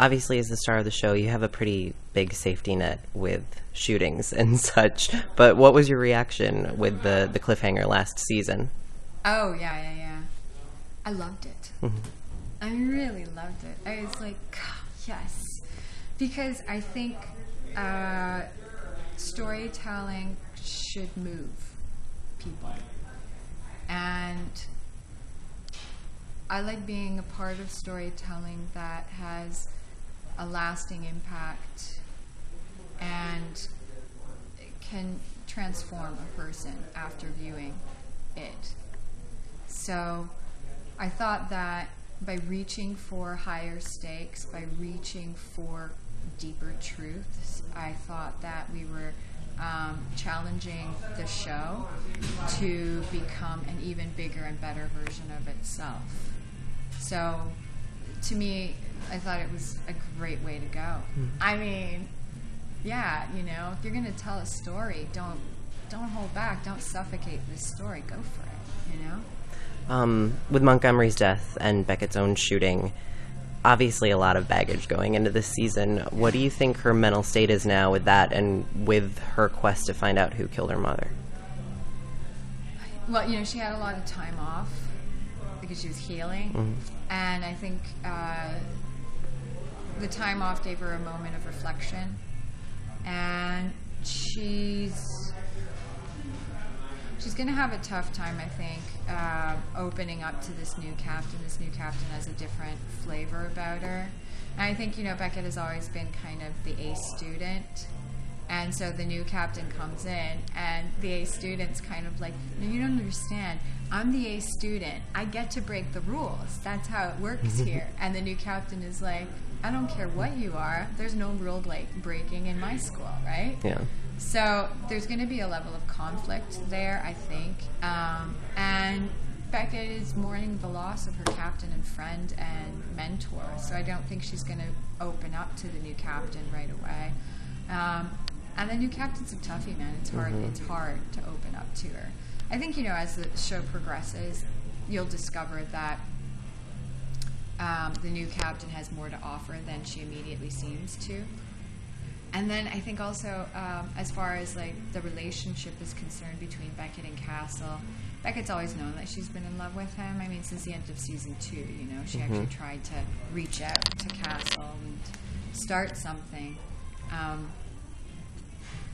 obviously, as the star of the show, you have a pretty big safety net with shootings and such. But what was your reaction with the the cliffhanger last season? Oh yeah, yeah, yeah. I loved it. I really loved it. I was like, yes, because I think uh, storytelling should move people, and I like being a part of storytelling that has a lasting impact and can transform a person after viewing it. So I thought that by reaching for higher stakes, by reaching for deeper truths, I thought that we were um, challenging the show to become an even bigger and better version of itself. So to me, I thought it was a great way to go. I mean, yeah, you know, if you're going to tell a story, don't don't hold back, don't suffocate this story. Go for it, you know? Um, with Montgomery's death and Beckett's own shooting, obviously a lot of baggage going into this season. What do you think her mental state is now with that and with her quest to find out who killed her mother? Well, you know, she had a lot of time off because she was healing, and I think uh, the time off gave her a moment of reflection, and she's she's going to have a tough time, I think, uh, opening up to this new captain. This new captain has a different flavor about her. And I think, you know, Beckett has always been kind of the A student. And so the new captain comes in, and the A student's kind of like, no, you don't understand. I'm the A student. I get to break the rules. That's how it works here. And the new captain is like, I don't care what you are. There's no rule like breaking in my school, right? Yeah. So there's going to be a level of conflict there, I think. Um, and Beckett is mourning the loss of her captain and friend and mentor. So I don't think she's going to open up to the new captain right away. Um, and the new captain's a toughie, man. It's hard. It's hard to open up to her. I think you know as the show progresses, you'll discover that um, the new captain has more to offer than she immediately seems to. And then I think also, um, as far as like the relationship is concerned between Beckett and Castle, Beckett's always known that she's been in love with him. I mean, since the end of season two, you know, she actually tried to reach out to Castle and start something. Um,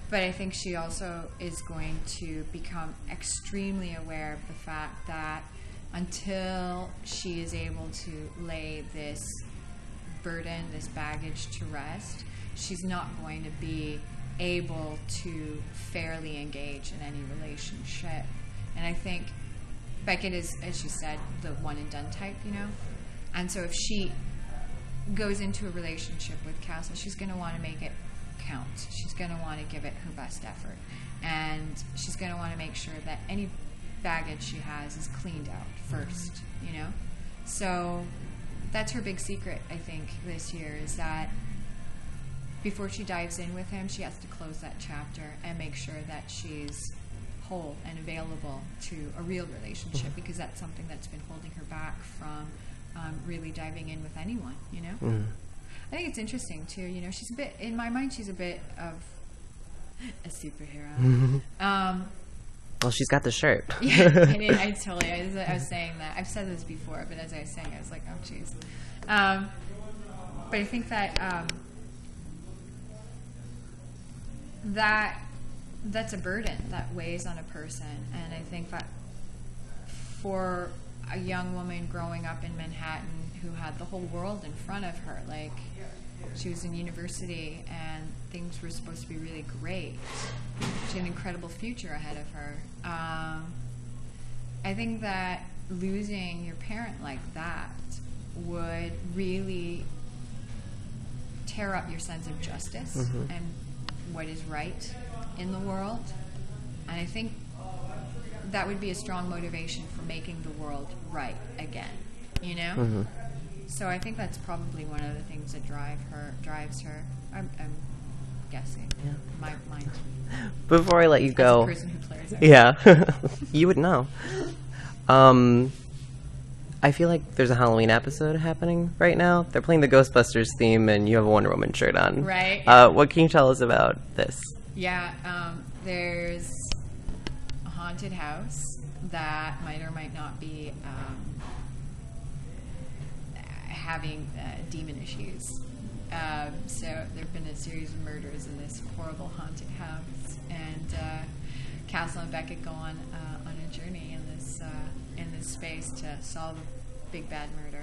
but I think she also is going to become extremely aware of the fact that until she is able to lay this burden, this baggage to rest, she's not going to be able to fairly engage in any relationship. And I think Beckett is, as she said, the one and done type, you know? And so if she goes into a relationship with Castle, she's going to want to make it count. She's going to want to give it her best effort. And she's going to want to make sure that any baggage she has is cleaned out first, you know? So that's her big secret, I think, this year is that before she dives in with him, she has to close that chapter and make sure that she's whole and available to a real relationship because that's something that's been holding her back from um, really diving in with anyone, you know? I think it's interesting too. You know, she's a bit in my mind. She's a bit of a superhero. um, Well, she's got the shirt. yeah, I I totally. I was, I was saying that. I've said this before, but as I was saying, I was like, oh, jeez. Um, but I think that um, that that's a burden that weighs on a person, and I think that for a young woman growing up in Manhattan who had the whole world in front of her, like she was in university and things were supposed to be really great. She had an incredible future ahead of her. Um, I think that losing your parent like that would really tear up your sense of justice and what is right in the world. And I think that would be a strong motivation for making the world right again. You know. So I think that's probably one of the things that drive her drives her. I'm, I'm guessing. Yeah. My mind. Before I let you go, person who plays it. yeah, you would know. Um, I feel like there's a Halloween episode happening right now. They're playing the Ghostbusters theme, and you have a Wonder Woman shirt on. Right. Uh, what can you tell us about this? Yeah, um, there's a haunted house that might or might not be um, having uh, demon issues. Um, so there have been a series of murders in this horrible haunted house, and uh, Castle and Beckett go on uh, on a journey in this uh, in this space to solve a big bad murder.